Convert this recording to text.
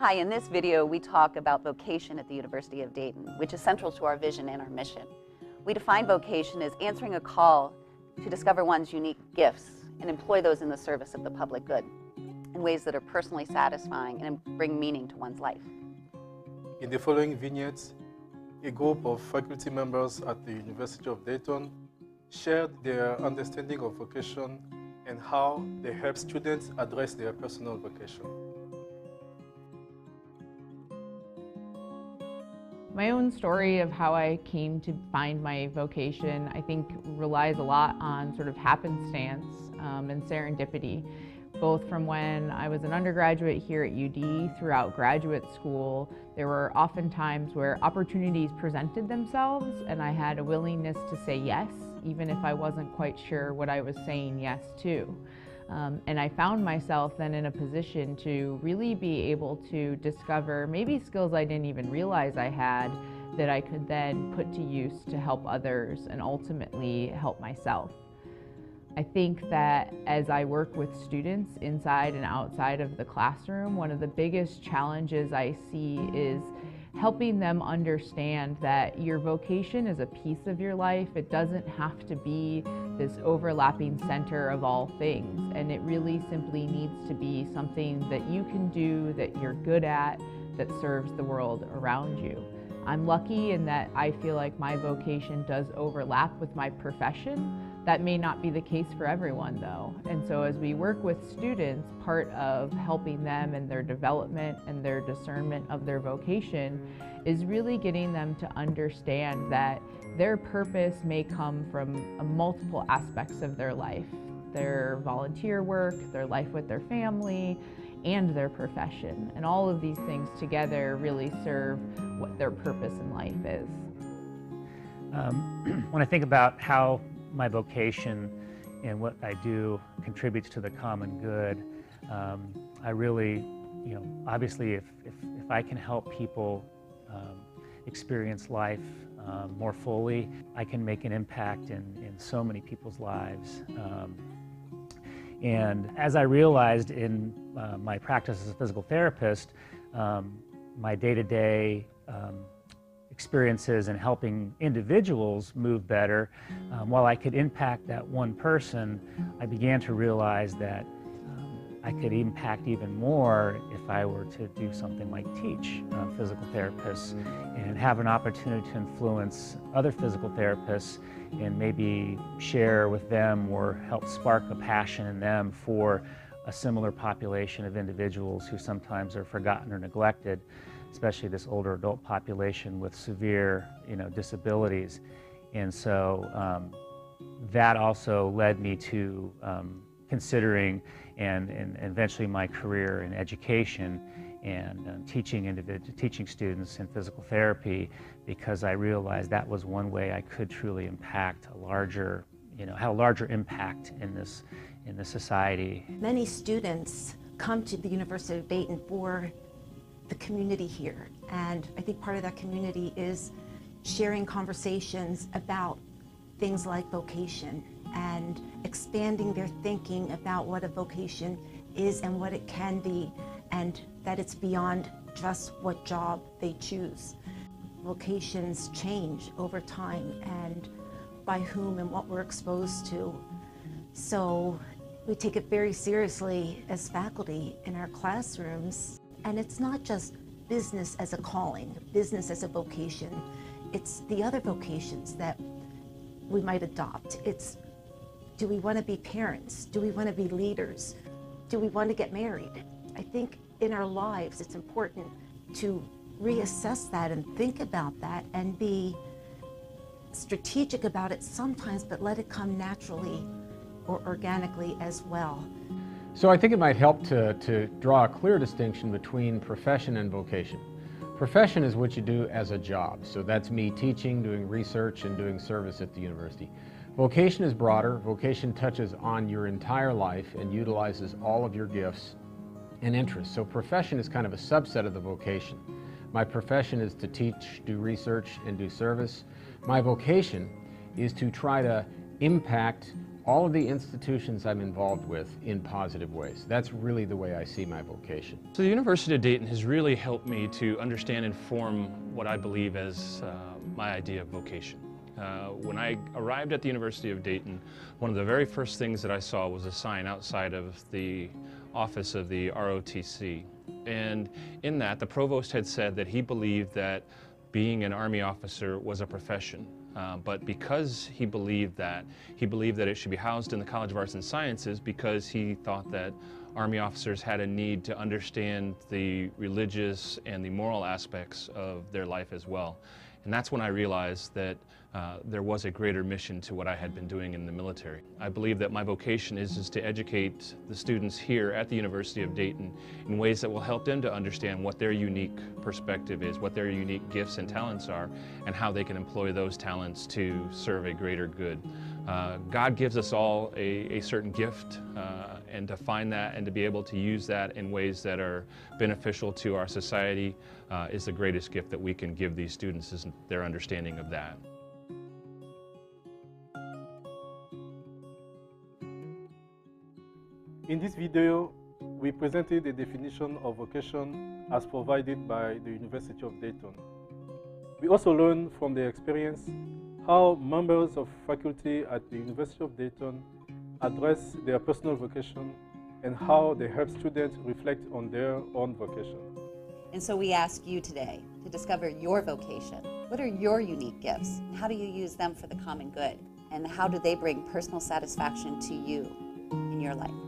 Hi, in this video we talk about vocation at the University of Dayton, which is central to our vision and our mission. We define vocation as answering a call to discover one's unique gifts and employ those in the service of the public good in ways that are personally satisfying and bring meaning to one's life. In the following vignettes, a group of faculty members at the University of Dayton shared their understanding of vocation and how they help students address their personal vocation. My own story of how I came to find my vocation, I think, relies a lot on sort of happenstance um, and serendipity, both from when I was an undergraduate here at UD throughout graduate school. There were often times where opportunities presented themselves and I had a willingness to say yes, even if I wasn't quite sure what I was saying yes to. Um, and I found myself then in a position to really be able to discover maybe skills I didn't even realize I had that I could then put to use to help others and ultimately help myself. I think that as I work with students inside and outside of the classroom, one of the biggest challenges I see is helping them understand that your vocation is a piece of your life. It doesn't have to be this overlapping center of all things. And it really simply needs to be something that you can do, that you're good at, that serves the world around you. I'm lucky in that I feel like my vocation does overlap with my profession. That may not be the case for everyone though. And so as we work with students, part of helping them in their development and their discernment of their vocation is really getting them to understand that their purpose may come from multiple aspects of their life. Their volunteer work, their life with their family, and their profession. And all of these things together really serve what their purpose in life is. Um, when I think about how my vocation and what I do contributes to the common good. Um, I really, you know, obviously if, if, if I can help people um, experience life um, more fully, I can make an impact in, in so many people's lives. Um, and as I realized in uh, my practice as a physical therapist, um, my day-to-day -day, experiences and helping individuals move better, um, while I could impact that one person, I began to realize that um, I could impact even more if I were to do something like teach uh, physical therapists and have an opportunity to influence other physical therapists and maybe share with them or help spark a passion in them for a similar population of individuals who sometimes are forgotten or neglected especially this older adult population with severe, you know, disabilities. And so um, that also led me to um, considering and, and eventually my career in education and um, teaching teaching students in physical therapy because I realized that was one way I could truly impact a larger, you know, have a larger impact in this in the society. Many students come to the University of Dayton for the community here. And I think part of that community is sharing conversations about things like vocation and expanding their thinking about what a vocation is and what it can be and that it's beyond just what job they choose. Vocations change over time and by whom and what we're exposed to. So we take it very seriously as faculty in our classrooms and it's not just business as a calling, business as a vocation. It's the other vocations that we might adopt. It's do we want to be parents? Do we want to be leaders? Do we want to get married? I think in our lives it's important to reassess that and think about that and be strategic about it sometimes, but let it come naturally or organically as well. So I think it might help to, to draw a clear distinction between profession and vocation. Profession is what you do as a job. So that's me teaching, doing research, and doing service at the university. Vocation is broader. Vocation touches on your entire life and utilizes all of your gifts and interests. So profession is kind of a subset of the vocation. My profession is to teach, do research, and do service. My vocation is to try to impact all of the institutions I'm involved with in positive ways. That's really the way I see my vocation. So the University of Dayton has really helped me to understand and form what I believe as uh, my idea of vocation. Uh, when I arrived at the University of Dayton, one of the very first things that I saw was a sign outside of the office of the ROTC. And in that, the provost had said that he believed that being an Army officer was a profession. Uh, but because he believed that, he believed that it should be housed in the College of Arts and Sciences because he thought that Army officers had a need to understand the religious and the moral aspects of their life as well. And that's when I realized that uh, there was a greater mission to what I had been doing in the military. I believe that my vocation is, is to educate the students here at the University of Dayton in ways that will help them to understand what their unique perspective is, what their unique gifts and talents are, and how they can employ those talents to serve a greater good. Uh, God gives us all a, a certain gift, uh, and to find that and to be able to use that in ways that are beneficial to our society uh, is the greatest gift that we can give these students is their understanding of that. In this video, we presented a definition of vocation as provided by the University of Dayton. We also learned from their experience how members of faculty at the University of Dayton address their personal vocation and how they help students reflect on their own vocation. And so we ask you today to discover your vocation. What are your unique gifts? How do you use them for the common good? And how do they bring personal satisfaction to you in your life?